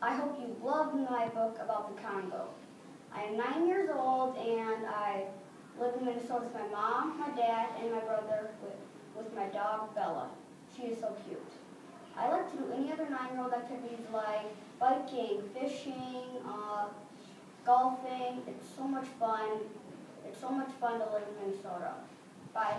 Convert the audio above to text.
I hope you love my book about the Congo. I am nine years old and I live in Minnesota with my mom, my dad, and my brother with, with my dog Bella. She is so cute. I like to do any other nine-year-old activities like biking, fishing, uh, golfing. It's so much fun. It's so much fun to live in Minnesota. Bye.